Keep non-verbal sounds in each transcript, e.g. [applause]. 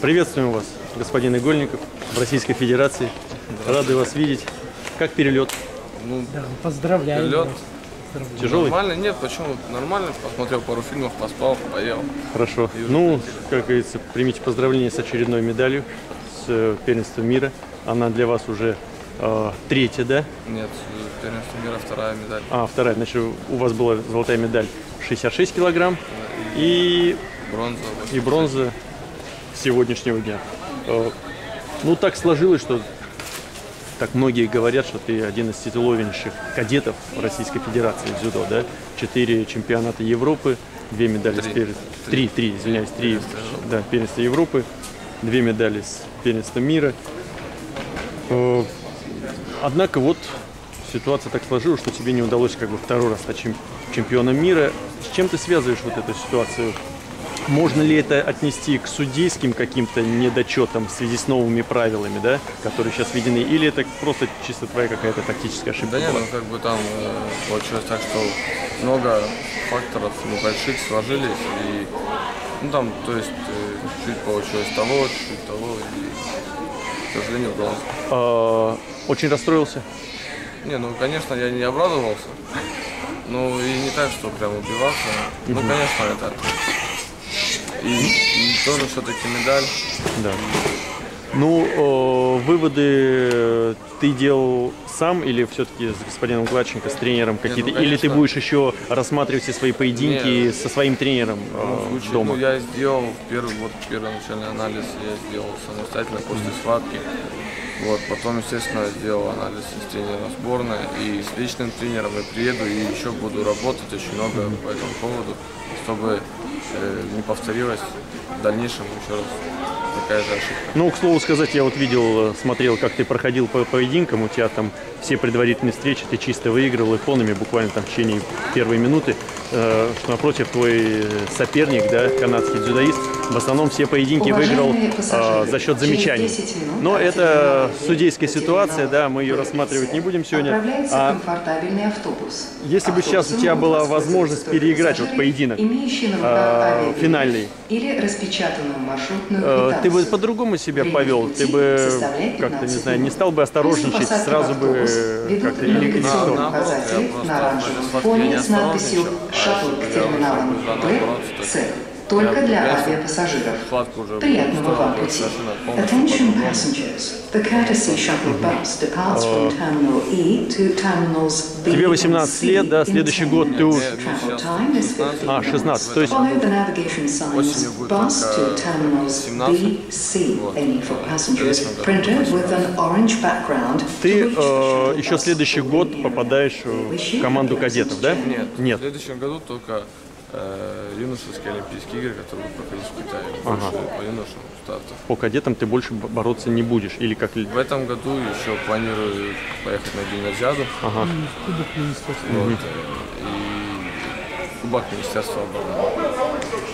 Приветствуем вас, господин Игольников, в Российской Федерации. Рады вас видеть. Как перелет? Ну, Да, поздравляю. Перелет. вас. Тяжелый? нормально, нет, почему? Нормально, посмотрел пару фильмов, поспал, поел. Хорошо. Ну, как говорится, примите поздравления с очередной медалью с э, первенства мира. Она для вас уже э, третья, да? Нет, первенство мира вторая медаль. А, вторая. Значит, у вас была золотая медаль 66 килограмм и, Бронза. и бронза сегодняшнего дня. Э, Ну, так сложилось, что так многие говорят, что ты один из титулованнейших кадетов Российской Федерации в дзюдо, да? Четыре чемпионата Европы, две медали с Три. первен- Три, три, извиняюсь, три, Первенства да, первенства Европы, две медали с первенства мира. Э, Однако вот ситуация так сложилась, что тебе не удалось как бы второй раз стать чем- чемпионом мира. С чем ты связываешь вот эту ситуацию? Можно ли это отнести к судейским каким-то недочетам в связи с новыми правилами, да, которые сейчас введены, или это просто чисто твоя какая-то тактическая ошибка Да нет, была? ну как бы там э, получилось так, что много факторов небольших сложились и ну там, то есть э, чуть получилось того, чуть того и, к сожалению, бронза. А, очень расстроился. Не, ну конечно, я не обрадовался. Ну и не так, что прям убивался. Ну, конечно, это. И, тоже все-таки медаль. Да. Ну, э, выводы ты делал сам или все-таки с господином Гладченко, с тренером какие-то? ну, или ты будешь еще рассматривать все свои поединки Нет. со своим тренером В э, случае, дома? ну, я сделал первый, вот первоначальный анализ я сделал самостоятельно после схватки. Вот, потом, естественно, сделал анализ с тренером сборной и с личным тренером и приеду и еще буду работать очень много по этому поводу, чтобы э, не повторилась в дальнейшем еще раз такая же ошибка. Ну, к слову сказать, я вот видел, э, смотрел, как ты проходил по поединкам, у тебя там все предварительные встречи, ты чисто выигрывал иконами буквально там в течение первой минуты, э, что напротив твой соперник, да, канадский дзюдоист, в основном все поединки выиграл Уважаемые э, пассажиры, за счет замечаний. 10 минут Но это судейская ситуация, да, мы ее рассматривать не будем сегодня. А комфортабельный автобус. если бы сейчас у тебя была возможность переиграть вот поединок, авиабилет финальный, или распечатанную маршрутную э, ты бы по-другому себя повел, ты бы как-то, не 15 знаю, не стал бы осторожничать, сразу бы автобус э, ведут я указатели просто на оранжевом на фоне не с надписью а «Шаттл к терминалам Б, С». Только для авиапассажиров. уже Приятного вам пути. Attention passengers. The courtesy shuttle bus departs from Terminal E to Terminals B Тебе and 18 C лет, да, следующий 10 год ты minutes. уж- Travel time is 50 А, minutes. 16, то есть Follow the navigation signs. Bus to terminals 17. B, C. Need for passengers. Интересно, да, Printed with an orange background. Ты to reach the э, еще следующий год попадаешь в команду кадетов, да? Нет, Нет. в следующем году только э, юношеские Олимпийские игры, которые будут проходить в Китае. Ага. Больше по юношам стартов. По кадетам ты больше бороться не будешь, или как? В этом году еще планирую поехать на гимназиаду. Ага. Кубок Министерства. Вот, э, и Кубок Министерства обороны.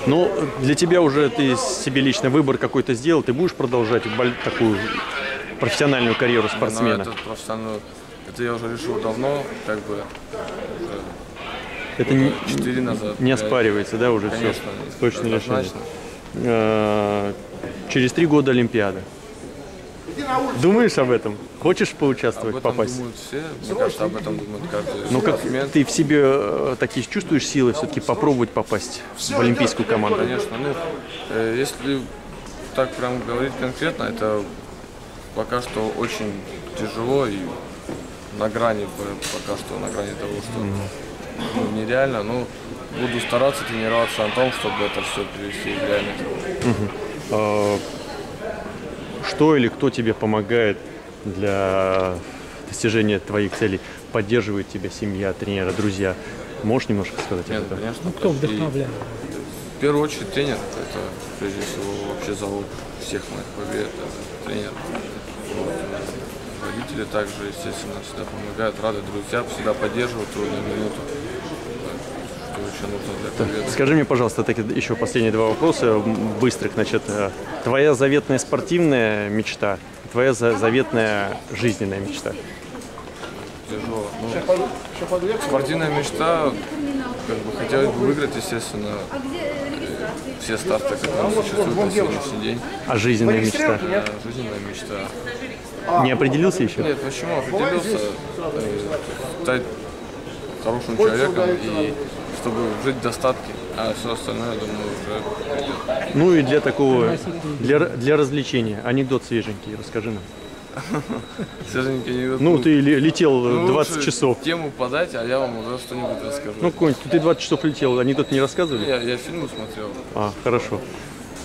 Ну, для тебя уже ты себе лично выбор какой-то сделал, ты будешь продолжать боль- такую профессиональную карьеру Но спортсмена? это профессионально, это я уже решил давно, как бы Это не, назад. не оспаривается, да, уже все? Конечно, Точно решение. Э, Через три года Олимпиада. Думаешь об этом? Хочешь Об поучаствовать, этом попасть? думают все, мне кажется, об этом думают каждый Ну как ты в себе э, такие чувствуешь силы все-таки попробовать попасть в олимпийскую команду? Конечно, ну, э, если так прям говорить конкретно, это пока что очень тяжело и на грани, п- пока что на грани того, что ну, нереально, но буду стараться тренироваться на том, чтобы это все перевести в реальность. Э, Что или кто тебе помогает для достижения твоих целей? Поддерживает тебя семья, тренеры, друзья? Можешь немножко сказать Нет, об этом? конечно. Ну, кто вдохновляет? в первую очередь тренер, это прежде всего вообще залог всех моих побед, это тренер. Вот. Родители также, естественно, всегда помогают, рады, друзья всегда поддерживают трудную минуту. Что еще нужно для победы? Скажи мне, пожалуйста, так, еще последние два вопроса, быстрых. Значит, э, твоя заветная спортивная мечта, твоя за- заветная жизненная мечта. Тяжело. Ну, спортивная мечта, как бы хотелось бы выиграть, естественно, э, те старты, которые существуют на сегодняшний день. А жизненная мечта? Э, Жизненная мечта. Не определился еще? Нет, почему определился стать хорошим человеком и чтобы жить в достатке, а все остальное, думаю, уже придет. Ну и для такого, для, для развлечения, анекдот свеженький, расскажи нам. [laughs] Свеженький анекдот. Ну, ты ле- летел ну, 20 лучше часов. Тему подать, а я вам уже что-нибудь расскажу. Ну, какой-нибудь, ты 20 часов летел, анекдот не рассказывали? я, я фильмы смотрел. А, хорошо. [laughs]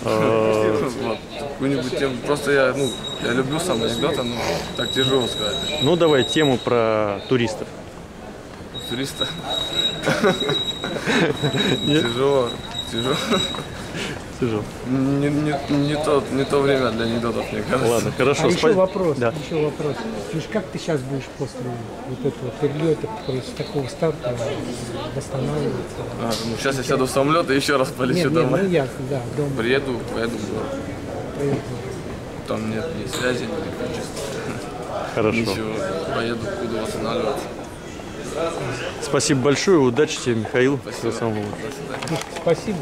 А, какую-нибудь тему. Просто я, ну, я люблю сам анекдоты, но так тяжело сказать. Ну, давай тему про туристов. Туриста. [laughs] Тяжело, тяжело. Тяжело. Не, не, не, то, не то время для анекдотов, мне кажется. Ладно, хорошо. А еще вопрос, Да. еще вопрос. Есть как ты сейчас будешь после вот этого перелета, после такого старта восстанавливаться? А, ну, сейчас я сяду в самолет и еще раз полечу Нет, нет, домой. ну ясно, да, дома. Приеду, поеду в город. поеду. Там нет ни связи, ни электричества. Хорошо. Ничего. Поеду, буду восстанавливаться. Спасибо большое, удачи тебе, Михаил. Спасибо. Всего самого. Свидания. Спасибо.